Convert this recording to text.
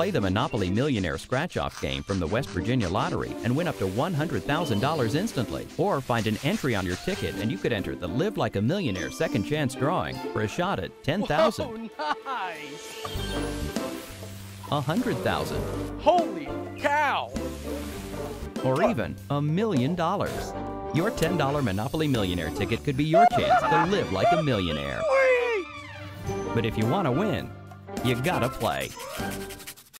Play the Monopoly Millionaire Scratch Off game from the West Virginia Lottery and win up to $100,000 instantly. Or find an entry on your ticket and you could enter the Live Like a Millionaire Second Chance drawing for a shot at $10,000, nice! 100000 Holy cow! or even a million dollars. Your $10 Monopoly Millionaire ticket could be your chance to live like a millionaire. But if you want to win, you gotta play.